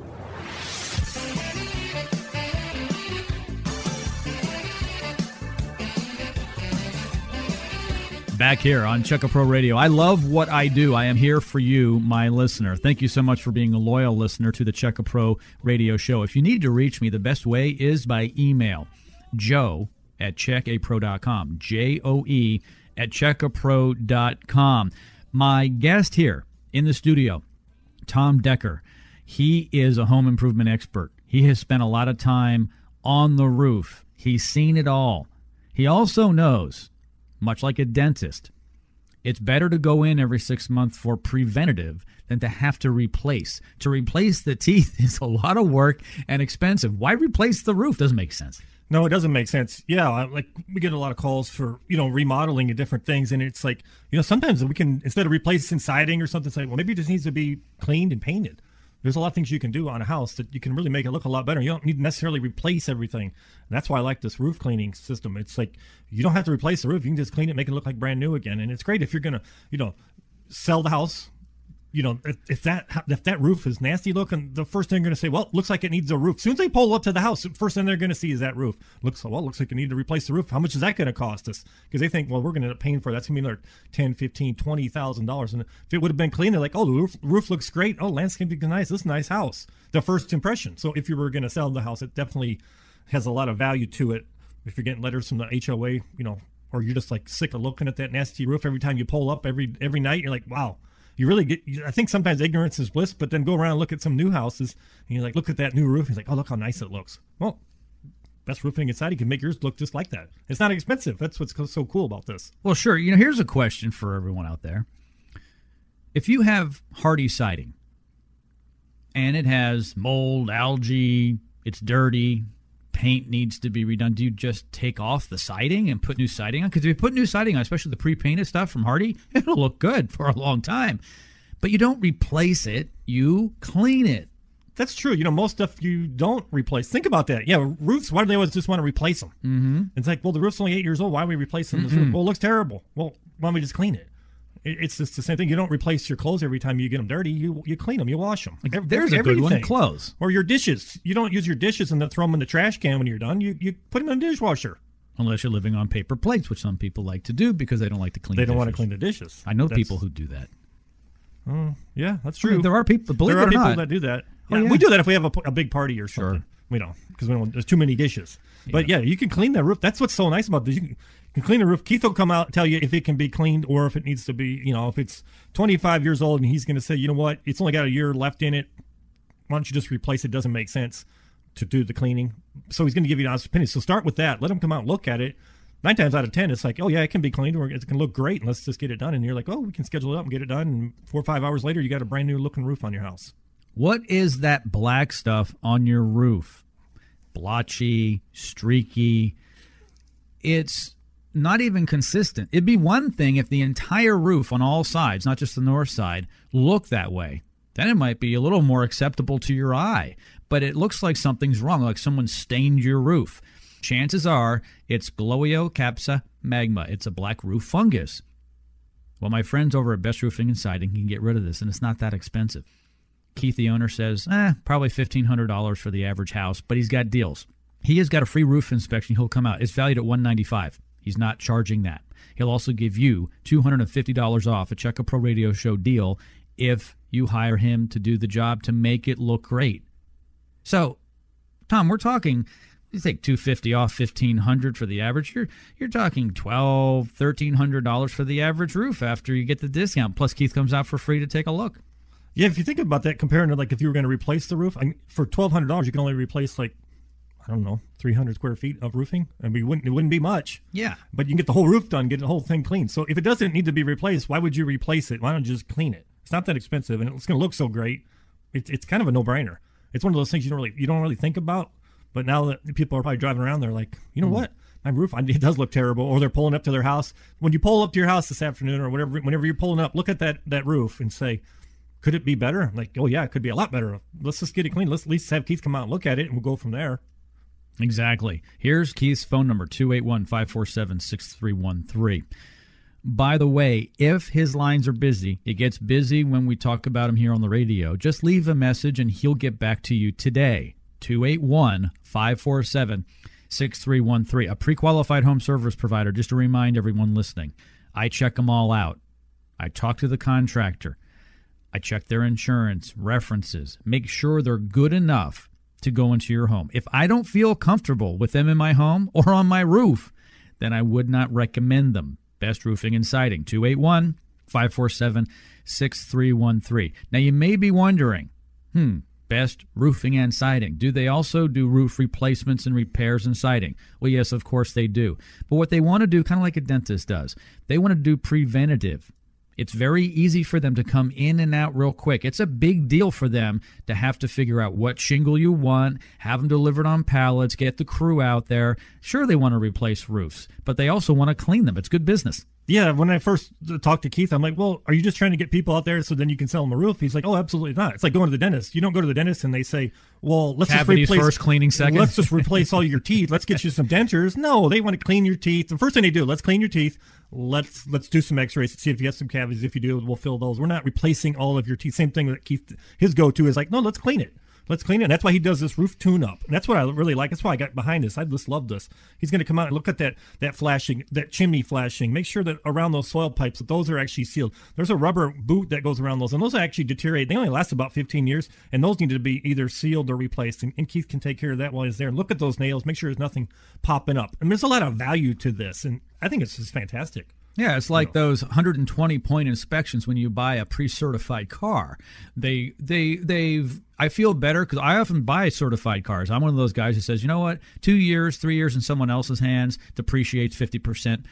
Back here on Check a Pro Radio. I love what I do. I am here for you, my listener. Thank you so much for being a loyal listener to the Check a Pro Radio Show. If you need to reach me, the best way is by email. Joe at checkapro.com. J O E at checkapro.com. My guest here in the studio, Tom Decker. He is a home improvement expert. He has spent a lot of time on the roof. He's seen it all. He also knows, much like a dentist, it's better to go in every six months for preventative than to have to replace. To replace the teeth is a lot of work and expensive. Why replace the roof? Doesn't make sense. No, it doesn't make sense. Yeah, like we get a lot of calls for you know remodeling and different things, and it's like you know sometimes we can instead of replacing siding or something, say well maybe it just needs to be cleaned and painted. There's a lot of things you can do on a house that you can really make it look a lot better. You don't need to necessarily replace everything. And that's why I like this roof cleaning system. It's like you don't have to replace the roof; you can just clean it, make it look like brand new again. And it's great if you're gonna you know sell the house. You know, if, if that if that roof is nasty looking, the first thing they're going to say, well, it looks like it needs a roof. As soon as they pull up to the house, the first thing they're going to see is that roof. Looks well, looks like you need to replace the roof. How much is that going to cost us? Because they think, well, we're going to end up paying for it. that's going to be another ten, fifteen, twenty thousand dollars. And if it would have been clean, they're like, oh, the roof, roof looks great. Oh, landscaping is nice. This is a nice house. The first impression. So if you were going to sell the house, it definitely has a lot of value to it. If you're getting letters from the HOA, you know, or you're just like sick of looking at that nasty roof every time you pull up every every night, you're like, wow. You really get. I think sometimes ignorance is bliss, but then go around and look at some new houses, and you're like, look at that new roof. He's like, oh, look how nice it looks. Well, Best Roofing and Siding, you can make yours look just like that. It's not expensive. That's what's so cool about this. Well, sure. You know, here's a question for everyone out there. If you have Hardie siding and it has mold, algae, it's dirty, paint needs to be redone, do you just take off the siding and put new siding on? Because if you put new siding on, especially the pre-painted stuff from Hardie, it'll look good for a long time. But you don't replace it; you clean it. That's true. You know, most stuff you don't replace. Think about that. Yeah, roofs. Why do they always just want to replace them? Mm-hmm. It's like, well, the roof's only eight years old. Why are we replacing this roof? Well, it looks terrible. Well, why don't we just clean it? It- It's just the same thing. You don't replace your clothes every time you get them dirty. You you clean them. You wash them. Ev- There's a good one: everything. clothes. Or your dishes. You don't use your dishes and then throw them in the trash can when you're done. You you put them in the dishwasher. Unless you're living on paper plates, which some people like to do because they don't like to clean. They don't want to clean the dishes. I know That's- people who do that. Oh, yeah, that's I true. mean, there are people. Believe there it are people not, that do that. Oh, Yeah, yeah. We do that if we have a, a big party or Sure. something. We don't because we don't. There's too many dishes. But yeah, you can clean that roof. That's what's so nice about this. You can, can clean the roof. Keith will come out and tell you if it can be cleaned or if it needs to be. You know, if it's 25 years old and he's going to say, you know what, it's only got a year left in it. Why don't you just replace it? Doesn't make sense to do the cleaning. So he's going to give you an honest opinion. So start with that. Let him come out and look at it. Nine times out of ten, it's like, oh yeah, it can be cleaned or it can look great, and let's just get it done. And you're like, oh, we can schedule it up and get it done. And four or five hours later, you got a brand new looking roof on your house. What is that black stuff on your roof? Blotchy, streaky. It's not even consistent. It'd be one thing if the entire roof on all sides, not just the north side, looked that way. Then it might be a little more acceptable to your eye. But it looks like something's wrong, like someone stained your roof. Chances are it's Gloeocapsa magma. It's a black roof fungus. Well, my friends over at Best Roofing and Siding can get rid of this, and it's not that expensive. Keith, the owner, says, eh, probably $1,500 for the average house, but he's got deals. He has got a free roof inspection. He'll come out. It's valued at $195. He's not charging that. He'll also give you $250 off a Check a Pro Radio Show deal if you hire him to do the job to make it look great. So, Tom, we're talking. You take two fifty off fifteen hundred for the average. You're you're talking twelve, thirteen hundred dollars for the average roof after you get the discount. Plus, Keith comes out for free to take a look. Yeah, if you think about that, comparing to like if you were going to replace the roof, I mean, for twelve hundred dollars, you can only replace like I don't know three hundred square feet of roofing. I mean, it wouldn't it wouldn't be much. Yeah, But you can get the whole roof done, get the whole thing clean. So if it doesn't need to be replaced, why would you replace it? Why don't you just clean it? It's not that expensive, and it's going to look so great. It's it's kind of a no brainer. It's one of those things you don't really you don't really think about. But now that people are probably driving around, they're like, you know hmm. what? My roof, it does look terrible. Or they're pulling up to their house. When you pull up to your house this afternoon, or whatever, whenever you're pulling up, look at that that roof and say, could it be better? I'm like, oh yeah, it could be a lot better. Let's just get it clean. Let's at least have Keith come out and look at it, and we'll go from there. Exactly. Here's Keith's phone number 281 547 6313. By the way, if his lines are busy, it gets busy when we talk about him here on the radio. Just leave a message and he'll get back to you today. 281 547 6313. A pre qualified home service provider, just to remind everyone listening. I check them all out. I talk to the contractor. I check their insurance, references, make sure they're good enough to go into your home. If I don't feel comfortable with them in my home or on my roof, then I would not recommend them. Best Roofing and Siding, 281 547 6313. Now, you may be wondering, hmm, Best Roofing and Siding, do they also do roof replacements and repairs and siding? Well, yes, of course they do. But what they want to do, kind of like a dentist does, they want to do preventative. It's very easy for them to come in and out real quick. It's a big deal for them to have to figure out what shingle you want, have them delivered on pallets, get the crew out there. Sure, they want to replace roofs, but they also want to clean them. It's good business. Yeah, when I first talked to Keith, I'm like, well, are you just trying to get people out there so then you can sell them a roof? He's like, oh, absolutely not. It's like going to the dentist. You don't go to the dentist and they say, well, let's Cavities just replace first, cleaning second. Let's just replace all your teeth. Let's get you some dentures. No, they want to clean your teeth. The first thing they do, let's clean your teeth. Let's let's do some X-rays to see if you have some cavities. If you do, we'll fill those. We're not replacing all of your teeth. Same thing that Keith, his go-to is like, no, let's clean it. Let's clean it. And that's why he does this roof tune-up. And that's what I really like. That's why I got behind this. I just love this. He's going to come out and look at that that flashing, that chimney flashing. Make sure that around those soil pipes, that those are actually sealed. There's a rubber boot that goes around those, and those actually deteriorate. They only last about 15 years, and those need to be either sealed or replaced. And, and Keith can take care of that while he's there. And look at those nails. Make sure there's nothing popping up. And there's a lot of value to this, and I think it's just fantastic. Yeah, it's like those 120 point inspections when you buy a pre-certified car. They they they've I feel better because I often buy certified cars. I'm one of those guys who says, you know what, two years, three years in someone else's hands depreciates 50 percent.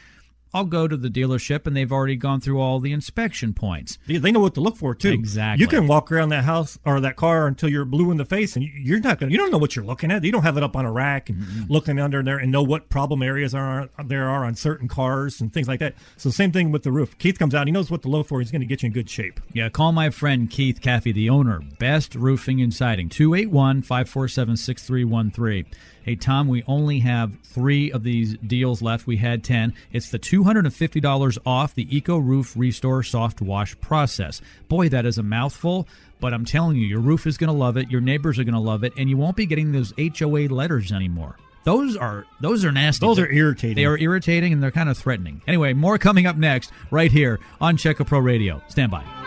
I'll go to the dealership and they've already gone through all the inspection points. They, know what to look for too. Exactly. You can walk around that house or that car until you're blue in the face, and you- you're not gonna. You don't know what you're looking at. You don't have it up on a rack and looking under there and know what problem areas are there are on certain cars and things like that. So same thing with the roof. Keith comes out. He knows what to look for. He's going to get you in good shape. Yeah, call my friend Keith Caffey, the owner, Best Roofing and Siding, 281 547 6313. Hey, Tom, we only have three of these deals left. We had 10. It's the $250 off the Eco Roof Restore Soft Wash process. Boy, that is a mouthful, but I'm telling you, your roof is going to love it, your neighbors are going to love it, and you won't be getting those HOA letters anymore. Those are those are nasty. Those are irritating. They are irritating and they're kind of threatening. Anyway, more coming up next right here on Check a Pro Radio. Stand by.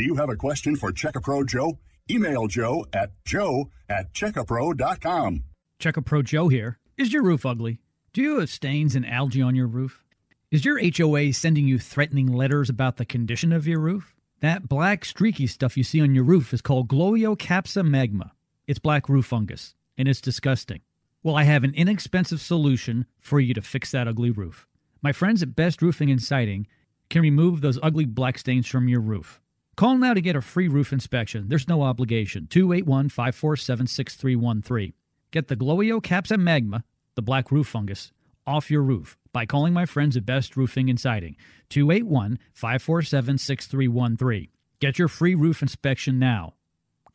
Do you have a question for Check a Pro Joe? Email Joe at joe at checkapro.com. Check a Pro Joe here. Is your roof ugly? Do you have stains and algae on your roof? Is your HOA sending you threatening letters about the condition of your roof? That black streaky stuff you see on your roof is called Gloeocapsa magma. It's black roof fungus, and it's disgusting. Well, I have an inexpensive solution for you to fix that ugly roof. My friends at Best Roofing and Siding can remove those ugly black stains from your roof. Call now to get a free roof inspection. There's no obligation. 281 547 6313. Get the Gloeocapsa magma, the black roof fungus, off your roof by calling my friends at Best Roofing and Siding. 281 547 6313. Get your free roof inspection now.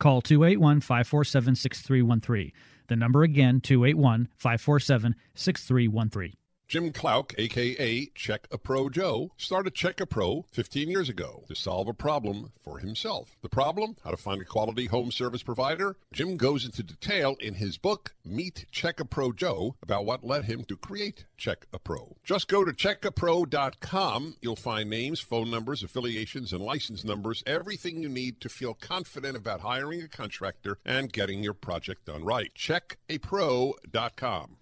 Call 281 547 6313. The number again, 281 547 6313. Jim Clouk, aka Check a Pro Joe, started Check a Pro 15 years ago to solve a problem for himself. The problem? How to find a quality home service provider? Jim goes into detail in his book, Meet Check a Pro Joe, about what led him to create Check a Pro. Just go to checkapro.com. You'll find names, phone numbers, affiliations, and license numbers, everything you need to feel confident about hiring a contractor and getting your project done right. Checkapro.com.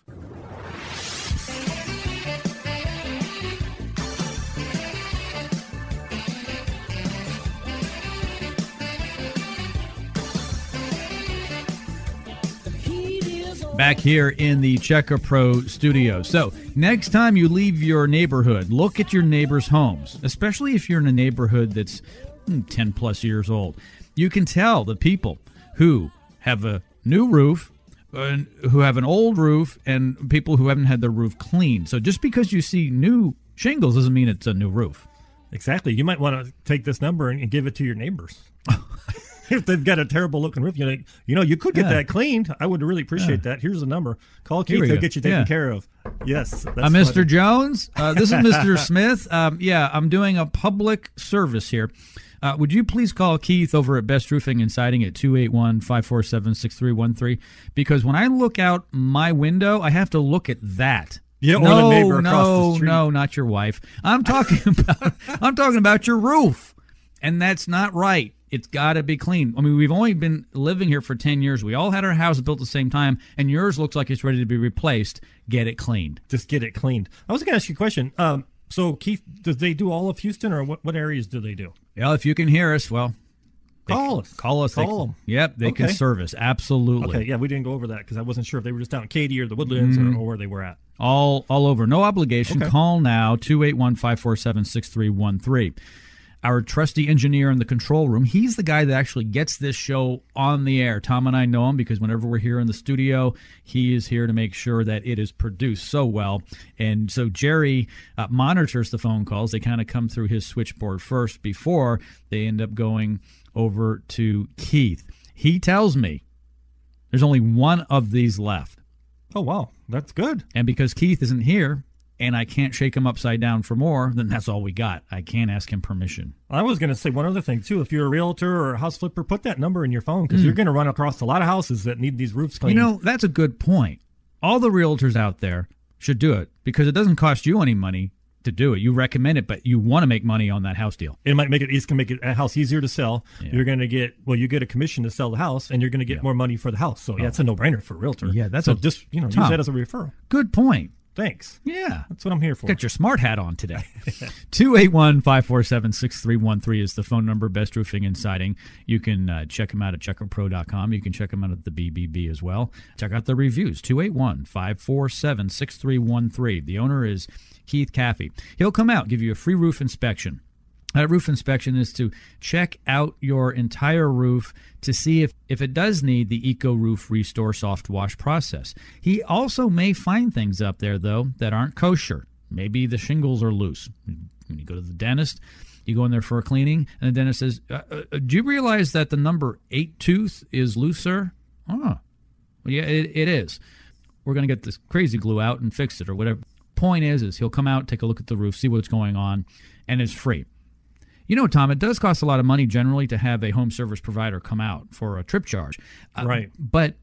back here in the Check a Pro studio. So, next time you leave your neighborhood, look at your neighbors' homes, especially if you're in a neighborhood that's hmm, 10 plus years old. You can tell the people who have a new roof, uh, who have an old roof, and people who haven't had their roof cleaned. So, just because you see new shingles doesn't mean it's a new roof. Exactly. You might want to take this number and give it to your neighbors. if they've got a terrible looking roof, you know, you know, you could get Yeah. that cleaned. I would really appreciate that. Here's the number. Call Keith. He'll get you taken Yeah. care of. Yes. That's uh, Mr. funny. Jones, uh, this is Mr. Smith. Um, yeah, I'm doing a public service here. Uh, would you please call Keith over at Best Roofing and Siding at 281 547 6313? Because when I look out my window, I have to look at that. Yeah, or no, the neighbor across no, the street. no, not your wife. I'm talking about I'm talking about your roof, and that's not right. It's got to be clean. I mean, we've only been living here for ten years. We all had our house built at the same time, and yours looks like it's ready to be replaced. Get it cleaned. Just get it cleaned. I was going to ask you a question. Um, so Keith, does they do all of Houston, or what, what areas do they do? Yeah, if you can hear us, well, Call us. Call us. Call they, 'em. Yep, they can Okay. service. Absolutely. Okay, yeah, we didn't go over that because I wasn't sure if they were just down in Katy or the Woodlands Mm. or, or where they were at. All all over. No obligation. Okay. Call now 281-547-6313. Our trusty engineer in the control room, he's the guy that actually gets this show on the air. Tom and I know him because whenever we're here in the studio, he is here to make sure that it is produced so well. And so Jerry uh, monitors the phone calls. They kind of come through his switchboard first before they end up going over to Keith. He tells me there's only one of these left. Oh wow, that's good. And because Keith isn't here and I can't shake him upside down for more, then that's all we got. I can't ask him permission. I was going to say one other thing too. If you're a realtor or a house flipper, put that number in your phone because you're going to run across a lot of houses that need these roofs Hmm. You know, that's a good point. All the realtors out there should do it because it doesn't cost you any money to do it. You recommend it, but you want to make money on that house deal. it might make it it's to make it, a house easier to sell. Yeah. You're going to get well, you get a commission to sell the house, and you're going to get Yeah. more money for the house. So yeah, it's a no brainer for a realtor. Yeah, that's so a- just you know Tom. use that as a referral. Good point. Thanks. Yeah. That's what I'm here for. Got your smart hat on today. 281 547 6313 is the phone number, Best Roofing and Siding. You can uh, check them out at checkapro.com. You can check them out at the BBB as well. Check out the reviews 281 547 6313. The owner is Keith Caffey. He'll come out, give you a free roof inspection. That roof inspection is to check out your entire roof to see if, if it does need the Eco Roof Restore Soft Wash process. He also may find things up there, though, that aren't kosher. Maybe the shingles are loose. When you go to the dentist, you go in there for a cleaning, and the dentist says, uh, uh, Do you realize that the number eight tooth is loose, sir? Oh, well, yeah, it, it is. We're going to get this crazy glue out and fix it or whatever. Point is, is he'll come out, take a look at the roof, see what's going on, and it's free. You know, Tom, it does cost a lot of money generally to have a home service provider come out for a trip charge. Uh, Right. But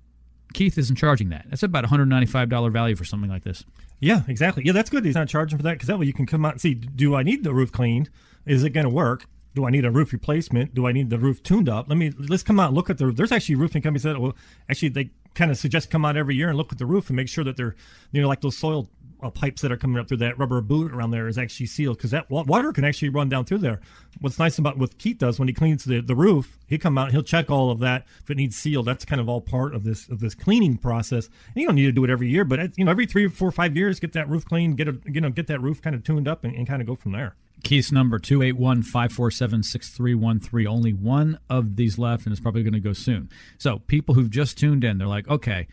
Keith isn't charging that. That's about $195 value for something like this. Yeah, exactly. Yeah, that's good. He's not charging for that because that way you can come out and see: Do I need the roof cleaned? Is it going to work? Do I need a roof replacement? Do I need the roof tuned up? Let me let's come out and look at the. roof. There's actually roofing companies that will actually they kind of suggest come out every year and look at the roof and make sure that they're you know like those soil uh, pipes that are coming up through that rubber boot around there is actually sealed because that water can actually run down through there. What's nice about what Keith does when he cleans the, the roof, he come out, he'll check all of that. If it needs sealed, that's kind of all part of this of this cleaning process. And you don't need to do it every year, but you know every three, four, five years, get that roof cleaned, get a you know get that roof kind of tuned up and, and kind of go from there. Keith's number 281 547 6313. Only one of these left, and it's probably going to go soon. So, people who've just tuned in, they're like, okay,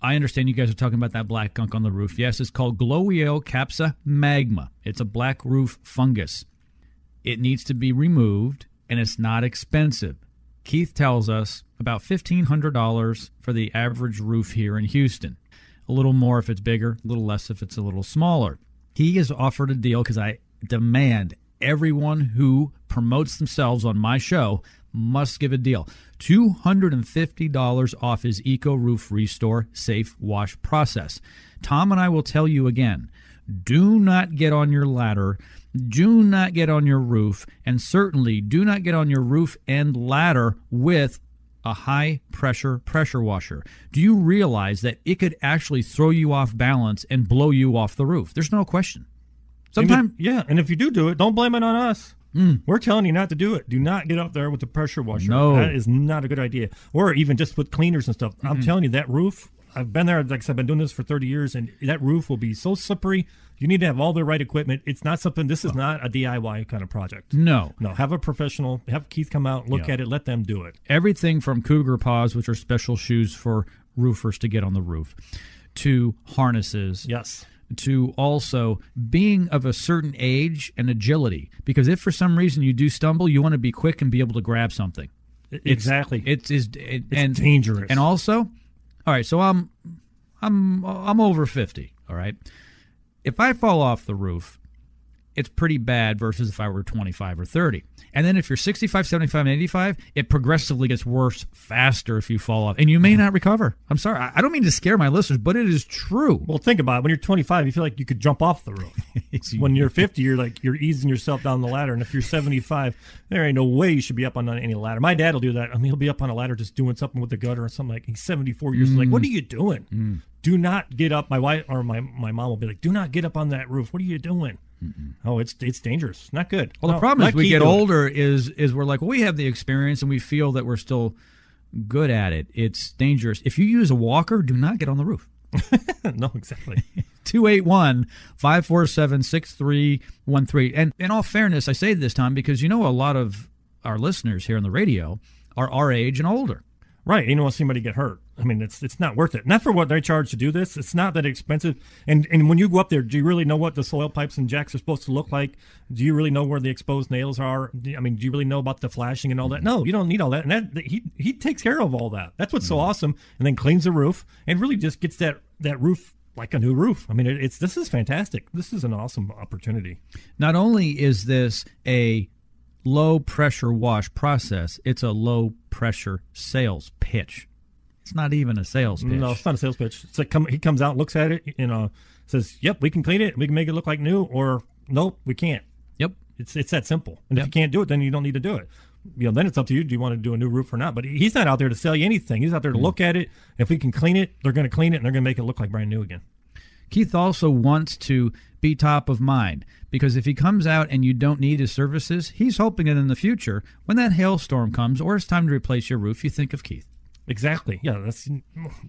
I understand you guys are talking about that black gunk on the roof. Yes, it's called Gloeocapsa magma. It's a black roof fungus. It needs to be removed, and it's not expensive. Keith tells us about $1,500 for the average roof here in Houston. A little more if it's bigger, a little less if it's a little smaller. He has offered a deal because I demand everyone who promotes themselves on my show must give a deal. $250 off his Eco Roof Restore Safe Wash process. Tom and I will tell you again do not get on your ladder, do not get on your roof, and certainly do not get on your roof and ladder with a high pressure pressure washer. Do you realize that it could actually throw you off balance and blow you off the roof? There's no question. Sometimes, yeah, and if you do do it, don't blame it on us. Mm. We're telling you not to do it. Do not get up there with the pressure washer. No. that is not a good idea. Or even just with cleaners and stuff. I'm mm-hmm. telling you, that roof. I've been there. Like I said, I've been doing this for 30 years, and that roof will be so slippery. You need to have all the right equipment. It's not something. This is not a DIY kind of project. no. No, have a professional. Have Keith come out, look Yeah. at it, let them do it. everything from cougar paws, which are special shoes for roofers to get on the roof, to harnesses, Yes. To also being of a certain age and agility. Because if for some reason you do stumble, you want to be quick and be able to grab something. It's- exactly. It's is it, and dangerous. And also, all right. So I'm I'm I'm over fifty. All right. If I fall off the roof, it's pretty bad versus if I were 25 or 30. And then if you're 65, 75, and 85, it progressively gets worse faster if you fall off. And you may mm-hmm. not recover. I'm sorry. I don't mean to scare my listeners, but it is true. Well, think about it. When you're 25, you feel like you could jump off the roof. when you're 50, you're like you're easing yourself down the ladder, and if you're 75, there ain't no way you should be up on any ladder. My dad will do that. I mean, he'll be up on a ladder just doing something with the gutter or something like. He's 74 years. Like, what mm. are you doing? Mm. Do not get up. My wife or my my mom will be like, do not get up on that roof. What are you doing? Mm-hmm. Oh, it's it's dangerous. Not good. Well, the problem is we get older is is we're like, well, we have the experience and we feel that we're still good at it. It's dangerous. If you use a walker, do not get on the roof. no, exactly. 281 547 6313. And in all fairness, I say this time because you know a lot of our listeners here on the radio are our age and older. Right. You don't want to see anybody get hurt. I mean, it's it's not worth it. Not for what they charge to do this. It's not that expensive. And and when you go up there, do you really know what the soil pipes and jacks are supposed to look like? Do you really know where the exposed nails are? I mean, do you really know about the flashing and all that? No, you don't need all that. And that he he takes care of all that. That's what's so mm-hmm. awesome. And then cleans the roof and really just gets that that roof like a new roof. I mean, it, it's this is fantastic. This is an awesome opportunity. Not only is this a low pressure wash process, it's a low pressure sales pitch. It's not even a sales pitch. No, it's not a sales pitch. It's like come, he comes out, looks at it, you know, says, "Yep, we can clean it. We can make it look like new," or "Nope, we can't." Yep. It's it's that simple. And if you can't do it, then you don't need to do it. You know, then it's up to you. Do you want to do a new roof or not? But he's not out there to sell you anything. He's out there to mm. look at it. If we can clean it, they're going to clean it and they're going to make it look like brand new again. Keith also wants to be top of mind because if he comes out and you don't need his services, he's hoping that in the future, when that hailstorm comes or it's time to replace your roof, you think of Keith. Exactly. Yeah, that's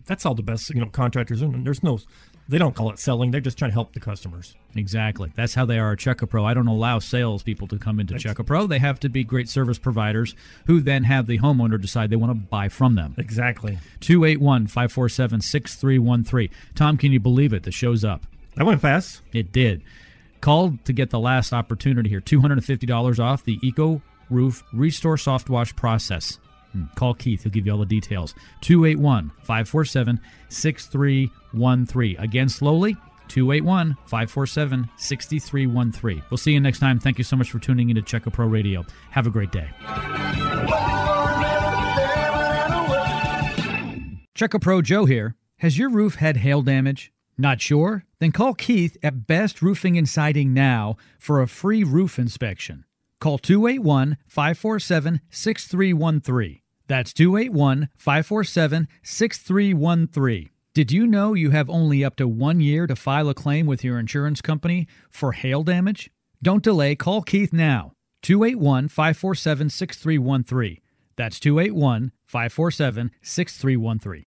that's all the best. You know, contractors. And there's no, they don't call it selling. They're just trying to help the customers. Exactly. That's how they are at Check a Pro. I don't allow salespeople to come into Check a Pro. They have to be great service providers who then have the homeowner decide they want to buy from them. Exactly. 281 547 6313. Tom, can you believe it? The show's up. That went fast. It did. Called to get the last opportunity here. $250 off the Eco Roof Restore Soft Wash process. Call Keith. He'll give you all the details. 281 547 6313. Again, slowly. 281 547 6313. We'll see you next time. Thank you so much for tuning in to Check a Pro Radio. Have a great day. Check a Pro Joe here. Has your roof had hail damage? Not sure? Then call Keith at Best Roofing and Siding now for a free roof inspection. Call 281 547 6313. That's 281 547 6313. Did you know you have only up to one year to file a claim with your insurance company for hail damage? Don't delay. Call Keith now. 281 547 6313. That's 281 547 6313.